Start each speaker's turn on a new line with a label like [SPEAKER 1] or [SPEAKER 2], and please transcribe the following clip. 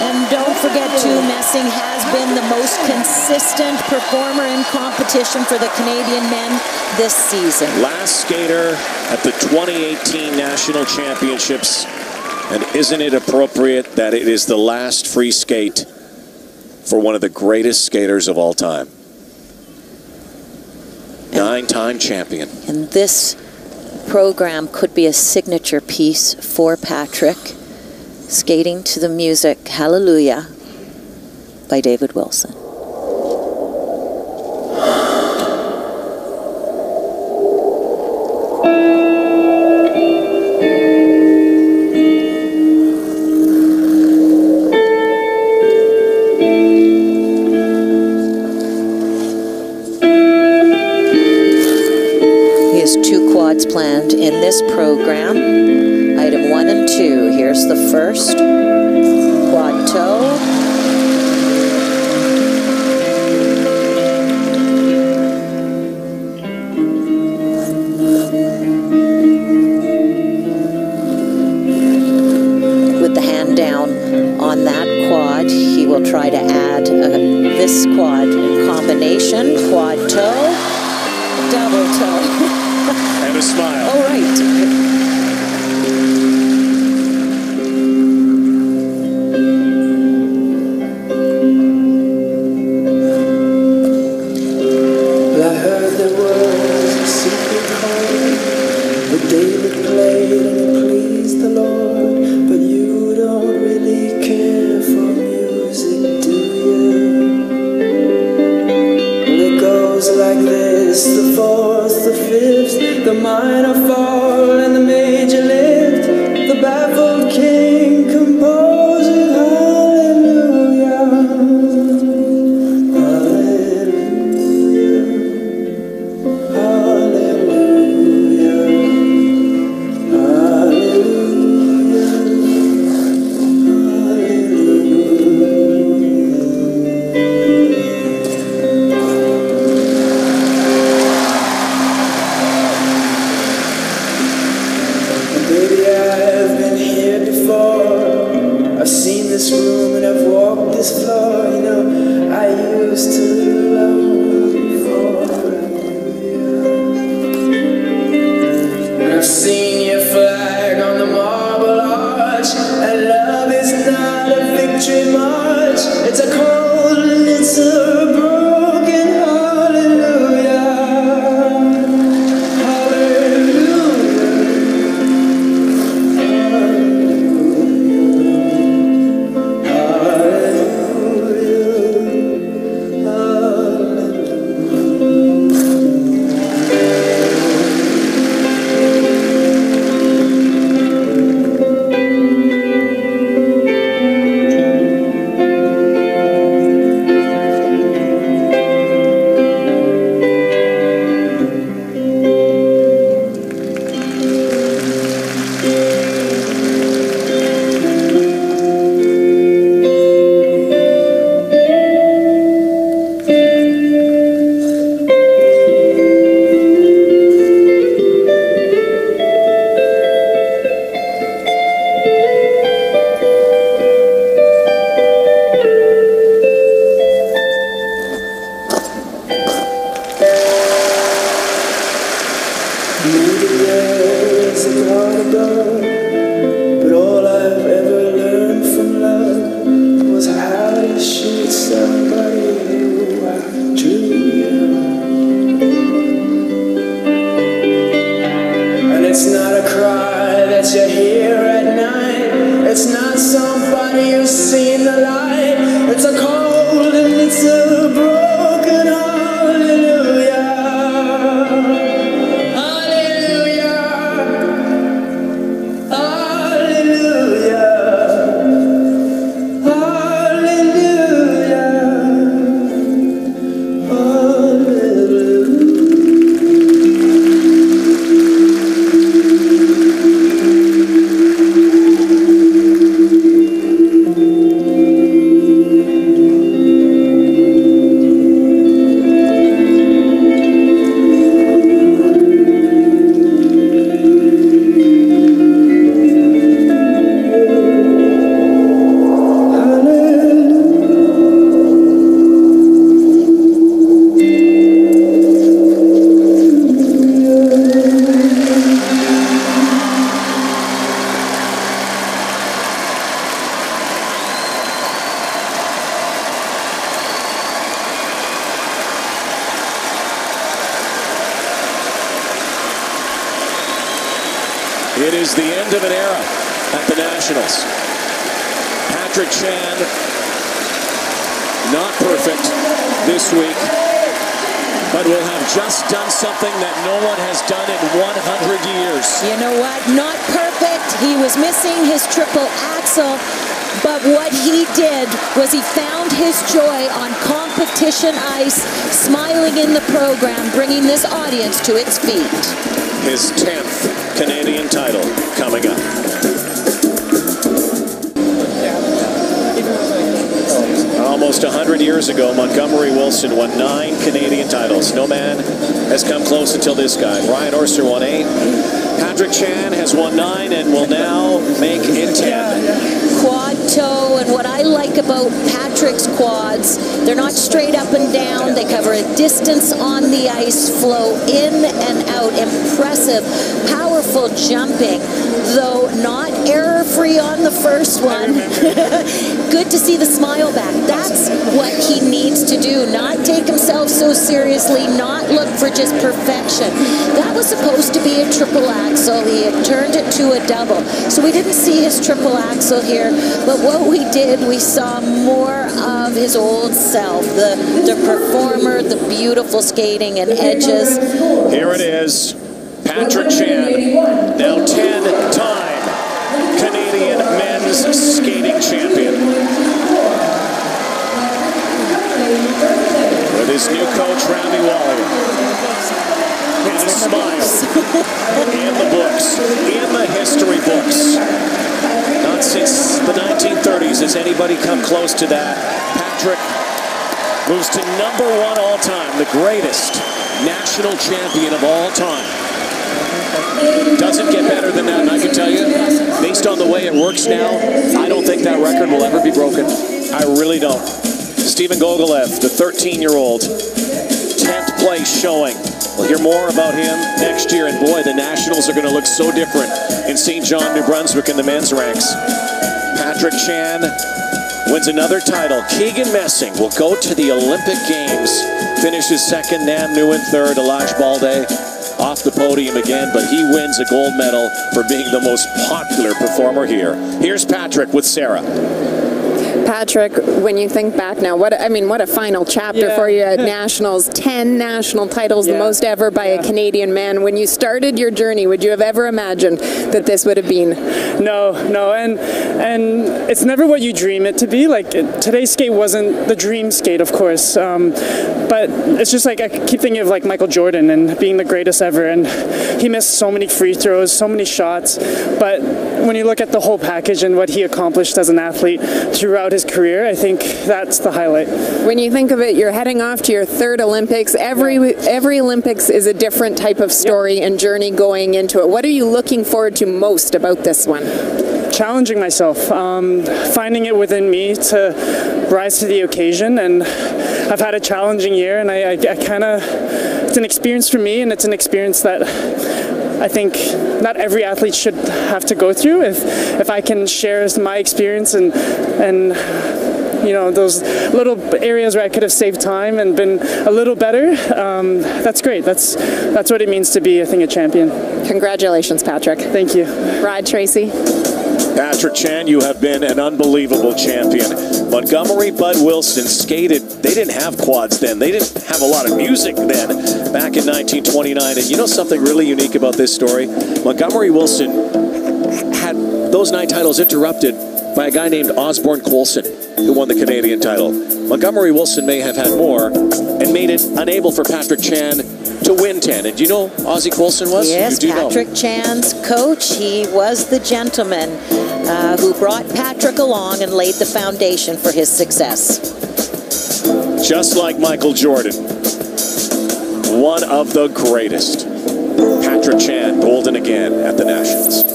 [SPEAKER 1] And don't forget too, Messing has been the most consistent performer in competition for the Canadian men this season.
[SPEAKER 2] Last skater at the 2018 National Championships. And isn't it appropriate that it is the last free skate for one of the greatest skaters of all time? Nine-time champion.
[SPEAKER 1] And this program could be a signature piece for Patrick. Skating to the music Hallelujah by David Wilson. He has two quads planned in this program. Item one and two. Here's the first quad toe. With the hand down on that quad, he will try to add uh, this quad combination, quad toe, double toe.
[SPEAKER 2] And a smile.
[SPEAKER 1] All right.
[SPEAKER 3] Fifth, the minor this room and I've walked this floor. You know, I used to
[SPEAKER 2] It is the end of an era at the Nationals. Patrick Chan, not perfect this week, but will have just done something that no one has done in 100 years.
[SPEAKER 1] You know what? Not perfect. He was missing his triple axel. But what he did was he found his joy on competition ice, smiling in the program, bringing this audience to its feet.
[SPEAKER 2] His 10th Canadian title coming up. Almost 100 years ago, Montgomery Wilson won nine Canadian titles. No man has come close until this guy. Brian Orser won eight. Patrick Chan has won nine and will now make it 10.
[SPEAKER 1] Quad toe, and what I like about Patrick's quads, they're not straight up and down. They cover a distance on the ice, flow in and out. Impressive, powerful jumping, though not error free on the first one. Good to see the smile back. That's what he do. Not take himself so seriously, not look for just perfection. That was supposed to be a triple axel. He had turned it to a double. So we didn't see his triple axel here, but what we did, we saw more of his old self, the, the performer, the beautiful skating and edges.
[SPEAKER 2] Here it is. Patrick Chan, now 10 time Canadian men's skating champion. With his new coach, Ravi Walia. And his smile. in the books. In the history books. Not since the 1930s has anybody come close to that. Patrick moves to number one all time, the greatest national champion of all time. Doesn't get better than that, and I can tell you, based on the way it works now, I don't think that record will ever be broken. I really don't. Stephen Gogolev, the 13-year-old, 10th place showing. We'll hear more about him next year, and boy, the Nationals are going to look so different in Saint John, New Brunswick in the men's ranks. Patrick Chan wins another title. Keegan Messing will go to the Olympic Games, finishes second, Nam Nguyen third, Elladj Baldé off the podium again, but he wins a gold medal for being the most popular performer here. Here's Patrick with Sarah.
[SPEAKER 4] Patrick, when you think back now, what I mean, what a final chapter
[SPEAKER 5] Yeah.
[SPEAKER 4] for you at Nationals. Ten national titles, the most ever by a Canadian man. When you started your journey, would you have ever imagined that this would have been?
[SPEAKER 5] No, no, and and it's never what you dream it to be. Like it, today's skate wasn't the dream skate, of course, um, but it's just like I keep thinking of like Michael Jordan and being the greatest ever, and he missed so many free throws, so many shots, but when you look at the whole package and what he accomplished as an athlete throughout his career, I think that's the highlight.
[SPEAKER 4] When you think of it, you're heading off to your third Olympics. Every every Olympics is a different type of story and journey going into it. What are you looking forward to most about this one?
[SPEAKER 5] challenging myself, um, finding it within me to rise to the occasion. And I've had a challenging year, and I, I, I kind of, it's an experience for me, and it's an experience that I think not every athlete should have to go through. If if I can share my experience and and you know those little areas where I could have saved time and been a little better, um, that's great. That's that's what it means to be, I think, a champion.
[SPEAKER 4] Congratulations, Patrick.
[SPEAKER 5] Thank you.
[SPEAKER 4] Rod Tracy.
[SPEAKER 2] Patrick Chan, you have been an unbelievable champion. Montgomery Bud Wilson skated, they didn't have quads then. They didn't have a lot of music then, back in 1929. And you know something really unique about this story? Montgomery Wilson had those nine titles interrupted by a guy named Osborne Colson, who won the Canadian title. Montgomery Wilson may have had more and made it unable for Patrick Chan to win 10. And do you know Ozzy Colson was?
[SPEAKER 1] Yes,
[SPEAKER 2] you do know.
[SPEAKER 1] Patrick Chan's coach. He was the gentleman uh, who brought Patrick along and laid the foundation for his success.
[SPEAKER 2] just like Michael Jordan, one of the greatest. Patrick Chan, golden again at the Nationals.